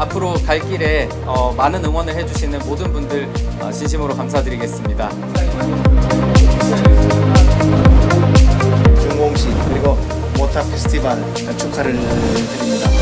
앞으로 갈 길에 어, 많은 응원을 해주시는 모든 분들 어, 진심으로 감사드리겠습니다. 중공시 그리고 모타 페스티벌 축하를 드립니다.